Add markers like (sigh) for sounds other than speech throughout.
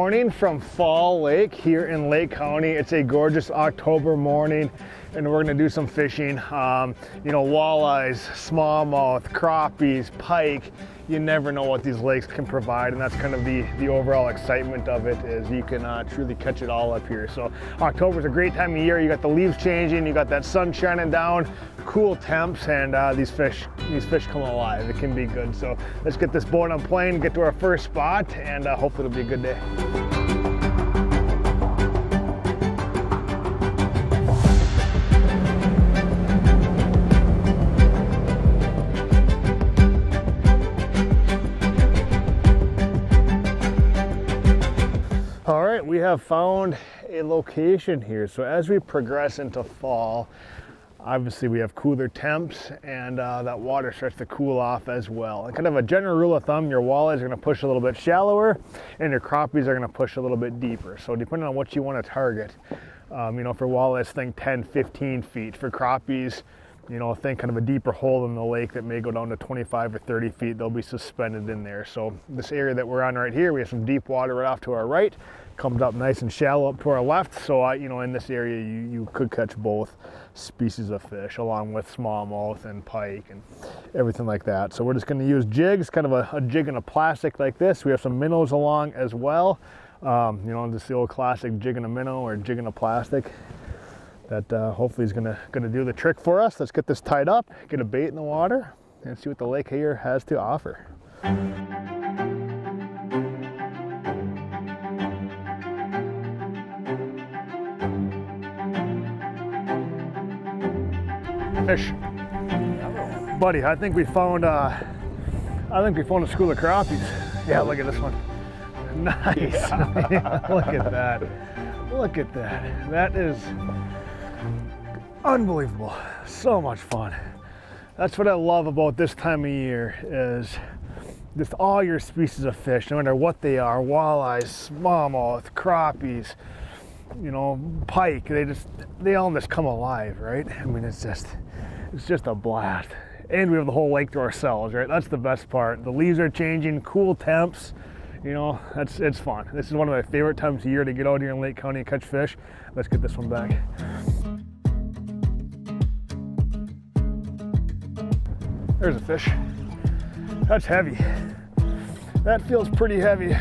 Morning from Fall Lake here in Lake County. It's a gorgeous October morning and we're gonna do some fishing. Um, you know, walleyes, smallmouth, crappies, pike. You never know what these lakes can provide and that's kind of the, the overall excitement of it is you can uh, truly catch it all up here. So October is a great time of year. You got the leaves changing, you got that sun shining down, cool temps and uh, these fish these fish come alive. It can be good. So let's get this boat on plane, get to our first spot and uh, hopefully it'll be a good day. Have found a location here. So as we progress into fall, obviously we have cooler temps and uh, that water starts to cool off as well. And kind of a general rule of thumb, your walleyes are gonna push a little bit shallower and your crappies are gonna push a little bit deeper. So depending on what you wanna target, um, you know, for walleyes, think 10, 15 feet. For crappies, you know, think kind of a deeper hole in the lake that may go down to 25 or 30 feet. They'll be suspended in there. So this area that we're on right here, we have some deep water right off to our right, comes up nice and shallow up to our left. So, I, you know, in this area, you, you could catch both species of fish along with smallmouth and pike and everything like that. So we're just gonna use jigs, kind of a, a jig and a plastic like this. We have some minnows along as well. Um, you know, just the old classic jig and a minnow or jig and a plastic that uh, hopefully is gonna, gonna do the trick for us. Let's get this tied up, get a bait in the water, and see what the lake here has to offer. Fish. Buddy, I think we found, uh, I think we found a school of crappies. Yeah, look at this one. (laughs) Nice. Yeah. (laughs) look at that. Look at that. That is unbelievable. So much fun. That's what i love about this time of year is just all your species of fish no matter what they are walleyes smallmouth crappies you know pike they just they all just come alive right? I mean it's just it's just a blast. And we have the whole lake to ourselves right? That's the best part. The leaves are changing cool temps you know that's it's fun. This is one of my favorite times of year to get out here in lake county and catch fish. Let's get this one back There's a fish. That's heavy. That feels pretty heavy.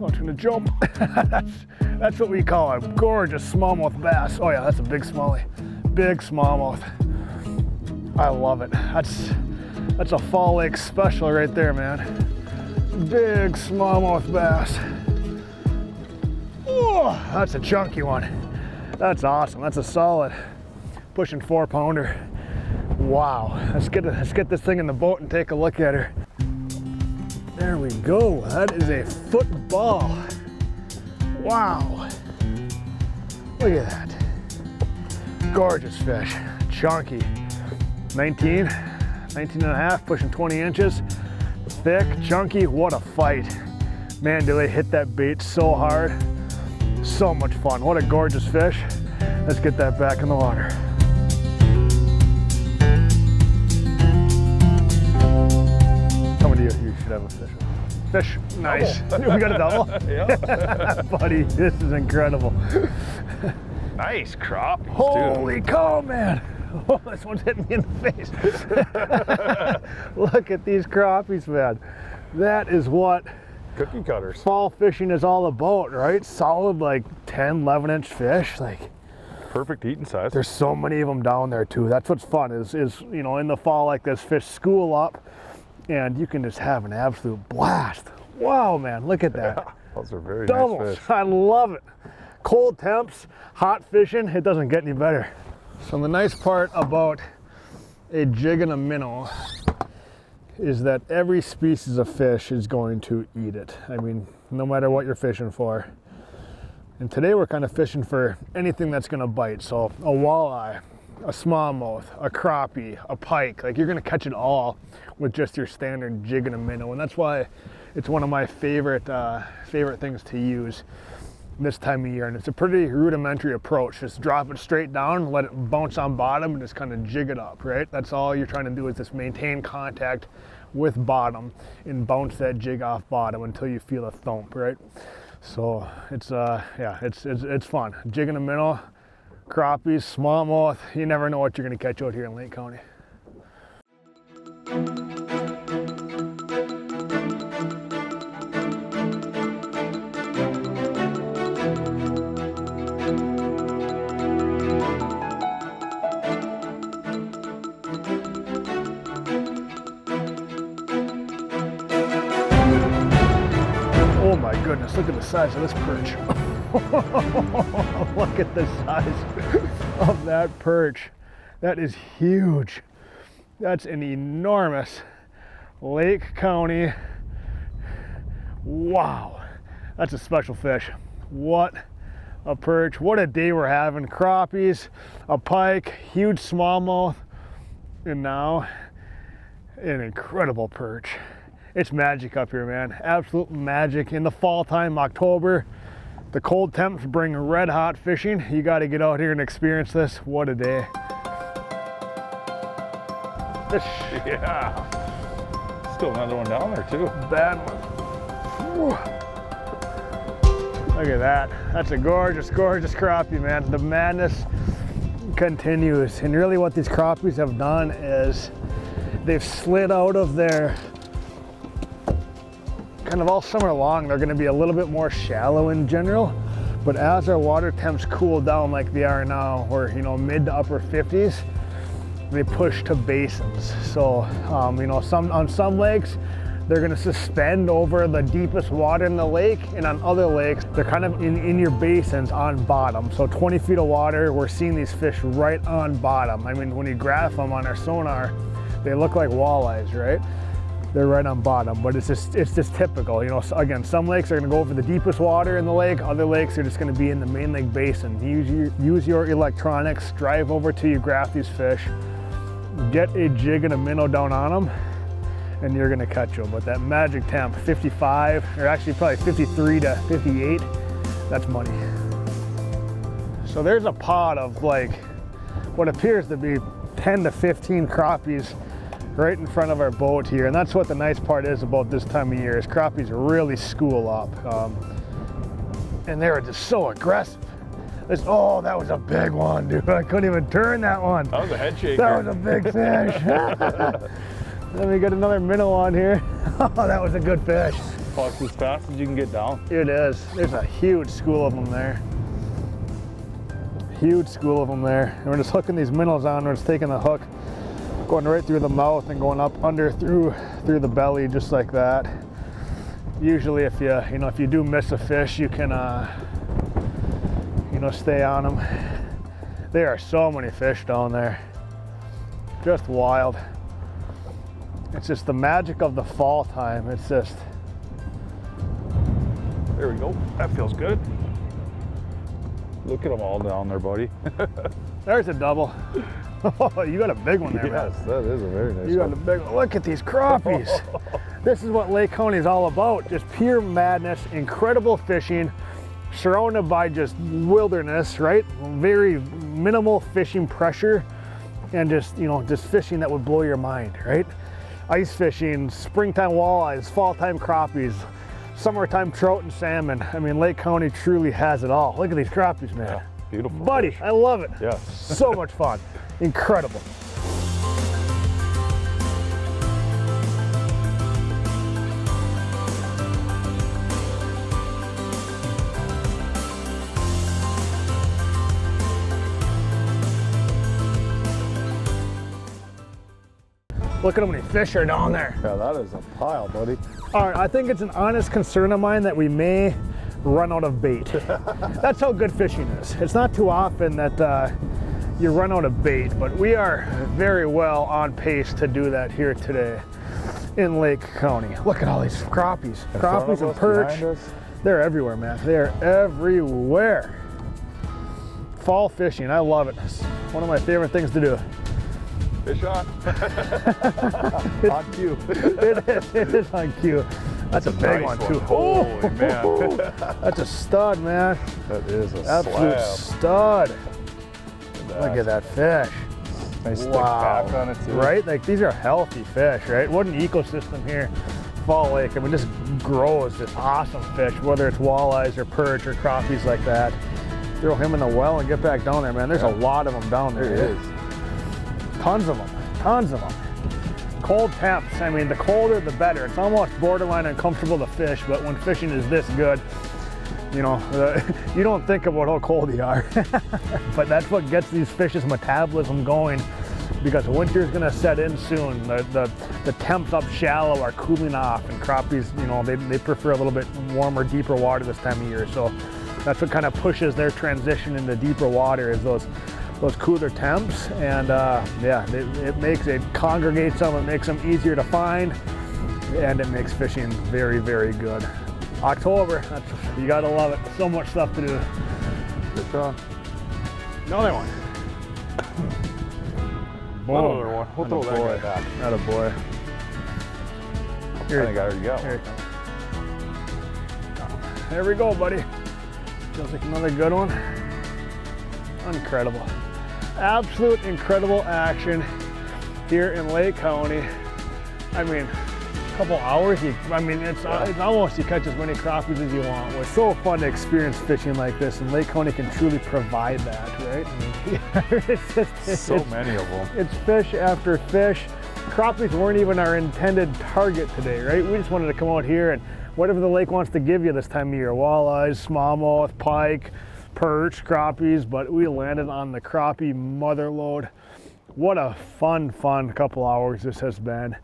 Oh, I'm gonna jump. (laughs) that's, that's what we call a gorgeous smallmouth bass. Oh yeah, that's a big smallie. Big smallmouth. I love it. That's that's a fall lake special right there, man. Big smallmouth bass. Oh, that's a chunky one. That's awesome. That's a solid pushing four pounder. Wow, let's get, let's get this thing in the boat and take a look at her. There we go, that is a football. Wow, look at that. Gorgeous fish, chunky. 19, 19 and a half, pushing 20 inches. Thick, chunky, what a fight. Man, do they hit that bait so hard. So much fun, what a gorgeous fish. Let's get that back in the water. Have a fish. Fish, nice. Oh. (laughs) we got a double? (laughs) yeah. (laughs) Buddy, this is incredible. nice crop. Holy cow, man. Oh, this one's hitting me in the face. Look at these crappies, man. That is what cookie cutters fall fishing is all about, right? Solid like 10, 11 inch fish. Like perfect eating size. There's so many of them down there too. That's what's fun is, is you know, in the fall like this, fish school up and you can just have an absolute blast. Wow, man, look at that. Yeah, (laughs) those are very Doubles. nice fish. (laughs) I love it. Cold temps, hot fishing, it doesn't get any better. So the nice part about a jig and a minnow is that every species of fish is going to eat it. I mean, no matter what you're fishing for. And today we're kind of fishing for anything that's gonna bite. So a walleye, a smallmouth, a crappie, a pike. Like you're gonna catch it all with just your standard jig and a minnow. And that's why it's one of my favorite, uh, favorite things to use this time of year. And it's a pretty rudimentary approach. Just drop it straight down, let it bounce on bottom and just kind of jig it up, right? That's all you're trying to do is just maintain contact with bottom and bounce that jig off bottom until you feel a thump, right? So it's uh yeah, it's it's it's fun. Jigging a minnow, crappies, smallmouth. You never know what you're gonna catch out here in Lake County. Oh my goodness, look at the size of this perch. (laughs) (laughs) look at the size of that perch. That is huge. That's an enormous Lake County. Wow, that's a special fish. What a perch. What a day we're having. Crappies, a pike, huge smallmouth, and now an incredible perch. It's magic up here, man. Absolute magic. In the fall time, October, the cold temps bring red hot fishing. You got to get out here and experience this. What a day. Yeah. Still another one down there too. bad one. Look at that. That's a gorgeous, gorgeous crappie, man. The madness continues. And really what these crappies have done is they've slid out of their kind of all summer long, they're gonna be a little bit more shallow in general. But as our water temps cool down like they are now, we're you know mid to upper 50s, they push to basins. So um, you know some on some lakes they're gonna suspend over the deepest water in the lake, and on other lakes they're kind of in, in your basins on bottom. So 20 feet of water, we're seeing these fish right on bottom. I mean when you graph them on our sonar, they look like walleyes, right? They're right on bottom, but it's just it's just typical. You know, again, some lakes are gonna go over the deepest water in the lake, other lakes are just gonna be in the main lake basin. Use your, use your electronics, drive over till you graph these fish, get a jig and a minnow down on them, and you're gonna catch them. But that magic temp, 55, or actually probably 53 to 58, that's money. So there's a pod of like what appears to be 10 to 15 crappies right in front of our boat here. And that's what the nice part is about this time of year is crappies really school up. Um, and they were just so aggressive. This, oh, that was a big one, dude. I couldn't even turn that one. That was a head shaker. That was a big fish. (laughs) Let me get another minnow on here. (laughs) Oh, that was a good fish. Plus as fast as you can get down. It is. There's a huge school of them there. Huge school of them there. And we're just hooking these minnows on. We're just taking the hook, going right through the mouth and going up under through through the belly just like that. Usually, if you you know if you do miss a fish, you can uh, you know stay on them. There are so many fish down there. Just wild. It's just the magic of the fall time. It's just There we go. That feels good. Look at them all down there, buddy. (laughs) There's a double. Oh, (laughs) you got a big one there, man. yes, that is a very nice You got one. a big one. Look at these crappies. (laughs) this is what Lake County is all about. Just pure madness, incredible fishing, surrounded by just wilderness, right? Very minimal fishing pressure and just, you know, just fishing that would blow your mind, right? Ice fishing, springtime walleyes, fall time crappies, summertime trout and salmon. I mean, Lake County truly has it all. Look at these crappies, man. Yeah, beautiful. Buddy. I love it. Yes. (laughs) So much fun. Incredible. Look at how many fish are down there. Yeah, that is a pile, buddy. All right, I think it's an honest concern of mine that we may run out of bait. (laughs) That's how good fishing is. It's not too often that uh, you run out of bait, but we are very well on pace to do that here today in Lake County. Look at all these crappies, In crappies and us, perch. They're everywhere, man. They're everywhere. Fall fishing, I love it. It's one of my favorite things to do. Fish on. (laughs) (laughs) on cue. It is, it is on cue. That's a big Nice one too. Holy oh, man. (laughs) That's a stud, man. that is a Absolute slab. stud. Look at that fish. Nice thick Wow. back on it too. Right? Like these are healthy fish, right? What an ecosystem here Fall Lake, I mean, just grows this awesome fish, whether it's walleyes or perch or crappies like that. Throw him in the well and get back down there, man. There's a lot of them down there. There is. Tons of them, tons of them. Cold temps, I mean, the colder the better. It's almost borderline uncomfortable to fish, but when fishing is this good, you know, uh, (laughs) you don't think about how cold you are. (laughs) but that's what gets these fish's metabolism going because winter's gonna set in soon. The, the, the temps up shallow are cooling off and crappies, you know, they, they prefer a little bit warmer, deeper water this time of year. So that's what kind of pushes their transition into deeper water is those those cooler temps and uh, yeah it, it makes it congregates them it makes them easier to find and it makes fishing very very good october that's, you gotta love it so much stuff to do Good job. another one Another one. We'll throw that guy back. Not a boy. I Here, think I already got here one. it. There we go, buddy. Feels like another good one. Incredible. Absolute incredible action here in Lake County. I mean, a couple hours, you, I mean, it's, uh, it's almost you catch as many crappies as you want. It's so fun to experience fishing like this, and Lake County can truly provide that, right? I mean, (laughs) it's just, So it's, many of them. it's fish after fish. Crappies weren't even our intended target today, right? We just wanted to come out here and whatever the lake wants to give you this time of year, walleyes, smallmouth, pike, perch, crappies, but we landed on the crappie mother load. What a fun, fun couple hours this has been.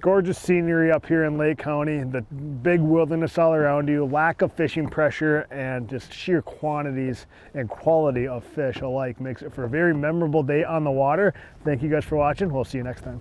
Gorgeous scenery up here in Lake County, the big wilderness all around you, lack of fishing pressure, and just sheer quantities and quality of fish alike makes it for a very memorable day on the water. Thank you guys for watching. We'll see you next time.